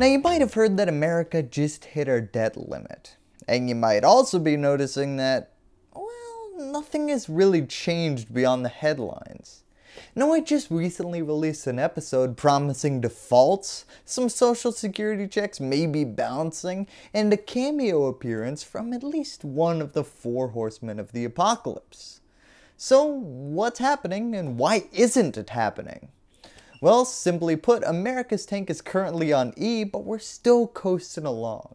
Now you might have heard that America just hit our debt limit. And you might also be noticing that, well, nothing has really changed beyond the headlines. Now I just recently released an episode promising defaults, some social security checks may be bouncing, and a cameo appearance from at least one of the four horsemen of the apocalypse. So what's happening and why isn't it happening? Well, simply put, America's tank is currently on E, but we're still coasting along.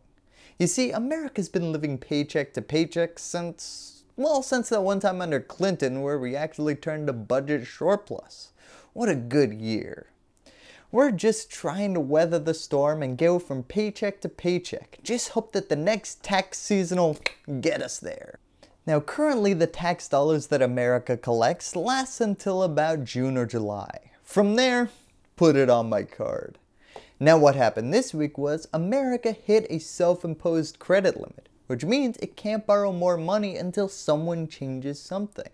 You see, America's been living paycheck to paycheck since, well, since that one time under Clinton where we actually turned a budget surplus. What a good year. We're just trying to weather the storm and go from paycheck to paycheck. Just hope that the next tax season will get us there. Now currently the tax dollars that America collects last until about June or July. From there, put it on my card. Now what happened this week was America hit a self-imposed credit limit, which means it can't borrow more money until someone changes something.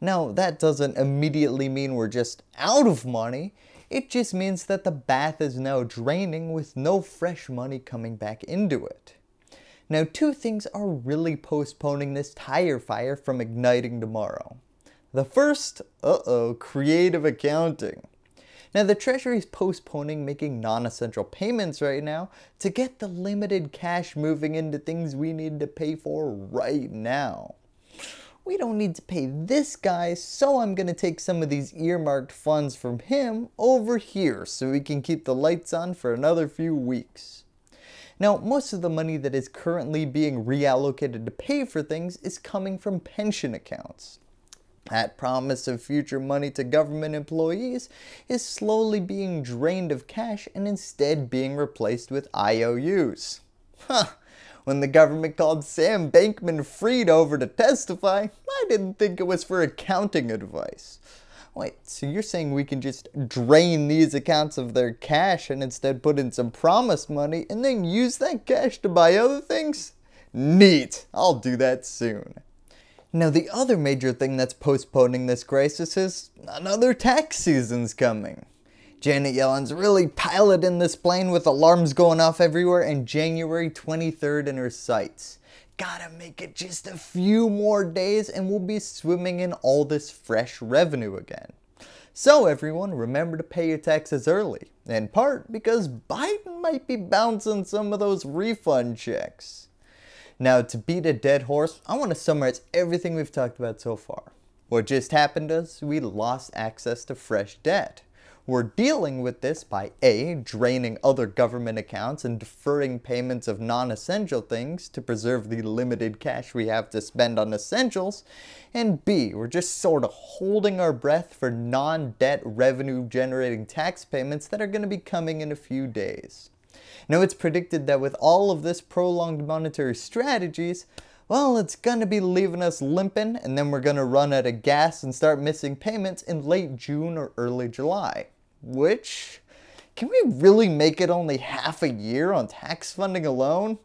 Now that doesn't immediately mean we're just out of money, it just means that the bath is now draining with no fresh money coming back into it. Now two things are really postponing this tire fire from igniting tomorrow. The first, uh-oh, creative accounting. Now the Treasury is postponing making non-essential payments right now to get the limited cash moving into things we need to pay for right now. We don't need to pay this guy, so I'm going to take some of these earmarked funds from him over here so we can keep the lights on for another few weeks. Now, most of the money that is currently being reallocated to pay for things is coming from pension accounts. That promise of future money to government employees is slowly being drained of cash and instead being replaced with IOUs. Huh. When the government called Sam Bankman-Fried over to testify, I didn't think it was for accounting advice. Wait, so you're saying we can just drain these accounts of their cash and instead put in some promise money and then use that cash to buy other things? Neat, I'll do that soon. Now the other major thing that's postponing this crisis is another tax season's coming. Janet Yellen's really piloting this plane with alarms going off everywhere and January 23rd in her sights. Gotta make it just a few more days and we'll be swimming in all this fresh revenue again. So everyone, remember to pay your taxes early, in part because Biden might be bouncing some of those refund checks. Now to beat a dead horse, I want to summarize everything we've talked about so far. What just happened is we lost access to fresh debt. We're dealing with this by A. draining other government accounts and deferring payments of non-essential things to preserve the limited cash we have to spend on essentials, and B. we're just sort of holding our breath for non-debt revenue generating tax payments that are going to be coming in a few days. Now it's predicted that with all of this prolonged monetary strategies, well, it's gonna be leaving us limping and then we're gonna run out of gas and start missing payments in late June or early July. Which, can we really make it only half a year on tax funding alone?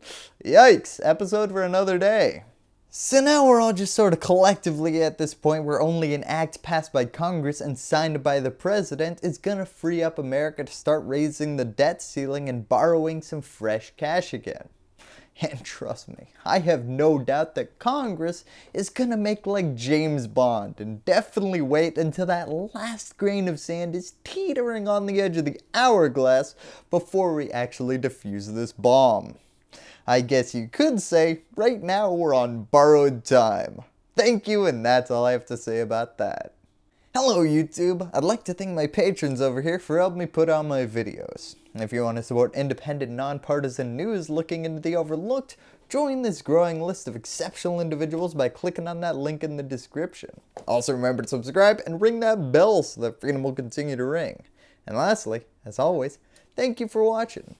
Yikes, episode for another day. So now we're all just sort of collectively at this point where only an act passed by Congress and signed by the President is gonna free up America to start raising the debt ceiling and borrowing some fresh cash again. And trust me, I have no doubt that Congress is gonna make like James Bond and definitely wait until that last grain of sand is teetering on the edge of the hourglass before we actually defuse this bomb. I guess you could say right now we're on borrowed time. Thank you and that's all I have to say about that. Hello YouTube, I'd like to thank my patrons over here for helping me put on my videos. If you want to support independent nonpartisan news looking into the overlooked, join this growing list of exceptional individuals by clicking on that link in the description. Also remember to subscribe and ring that bell so that freedom will continue to ring. And lastly, as always, thank you for watching.